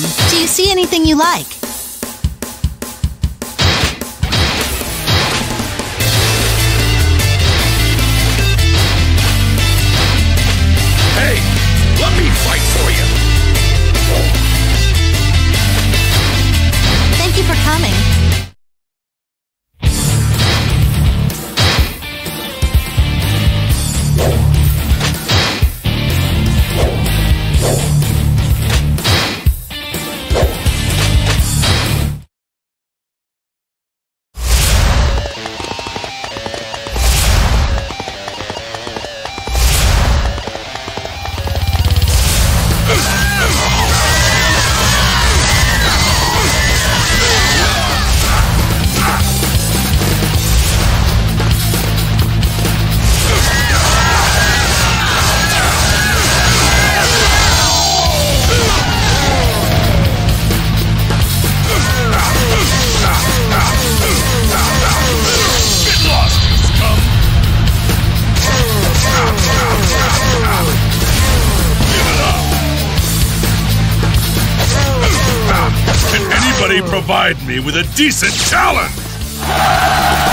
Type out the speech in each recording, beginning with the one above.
Do you see anything you like? Anybody provide me with a decent challenge?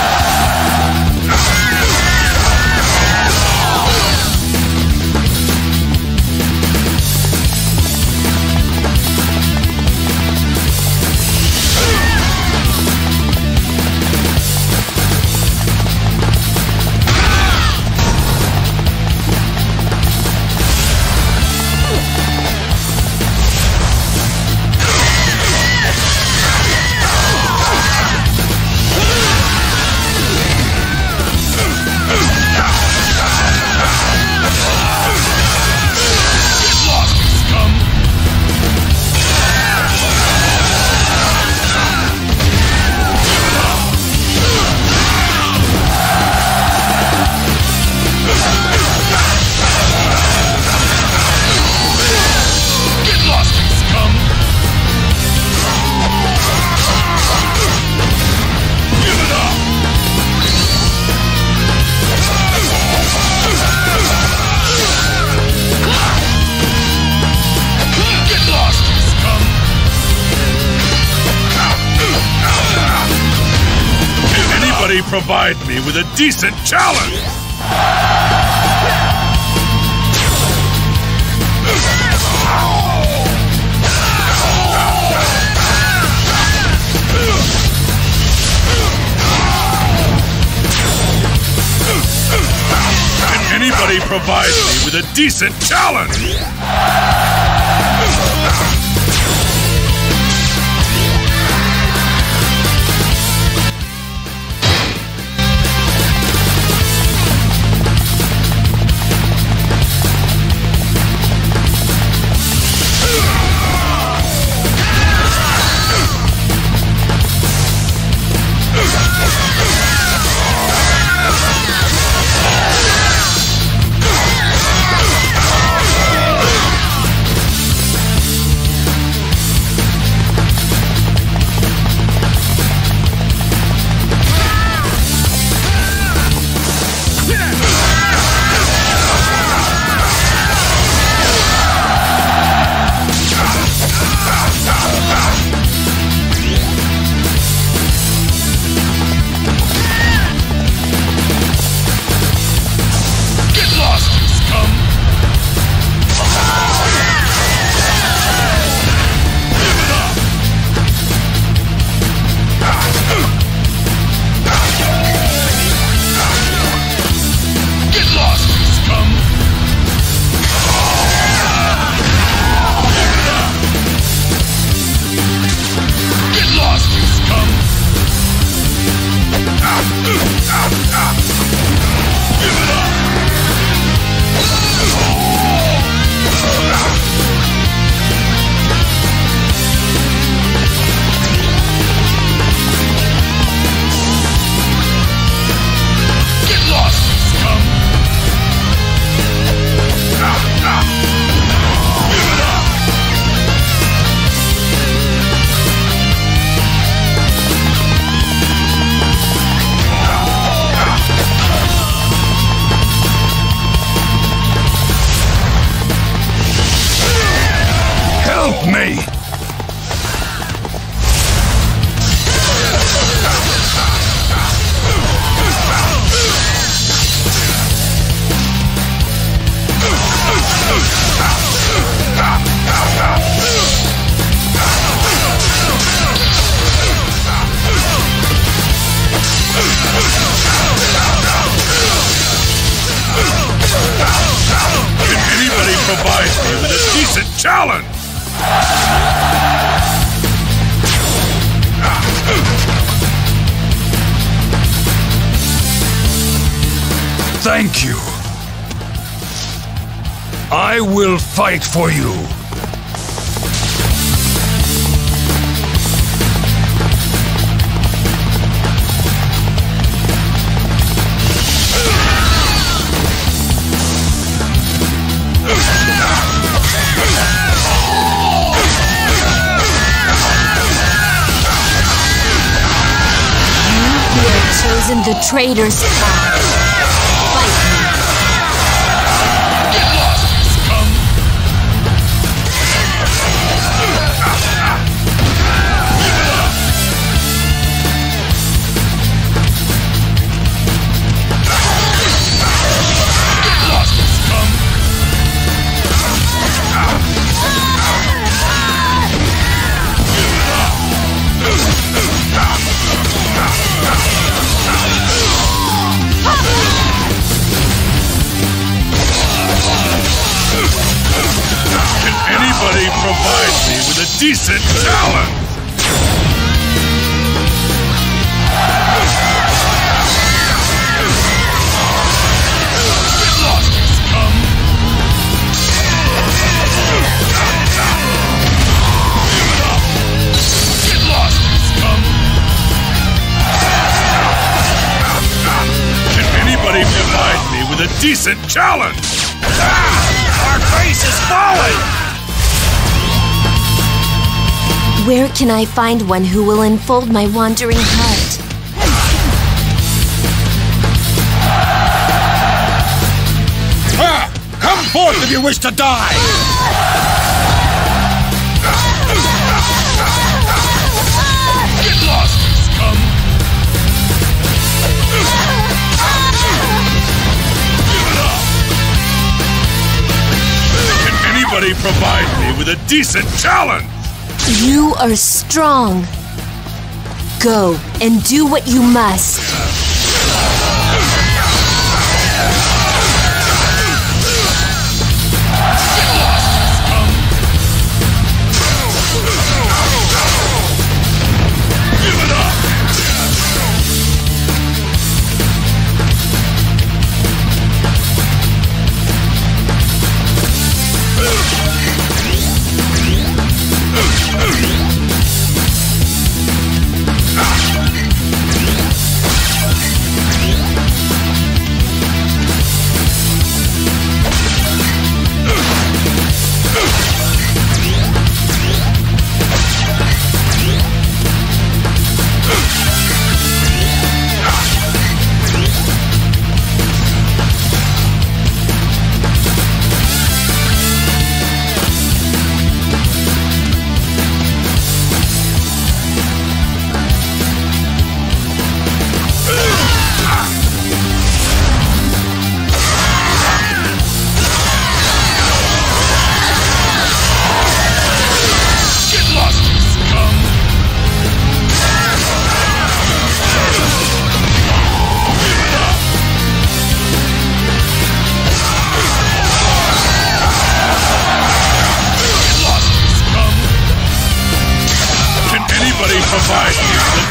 Provide me with a decent challenge? Can anybody provide me with a decent challenge? me! Anybody me with a decent challenge? Thank you. I will fight for you. The traitor's path. Decent a decent challenge? Ah, our base is falling! Where can I find one who will enfold my wandering heart? Ah! Come forth if you wish to die! Get lost, scum! Can anybody provide me with a decent challenge? You are strong. Go and do what you must.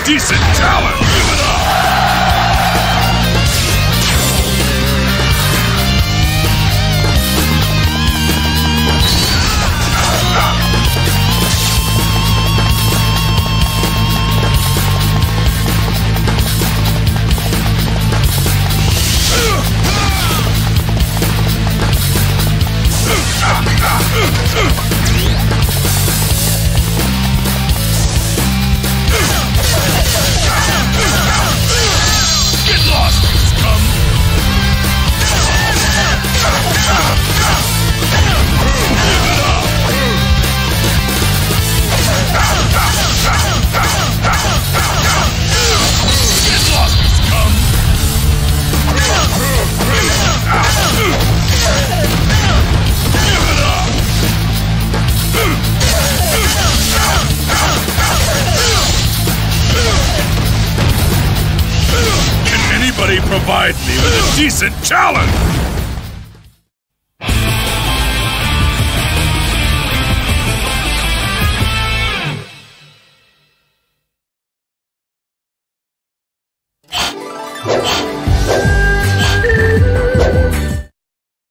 Decent challenge? Anybody provide me with a decent challenge?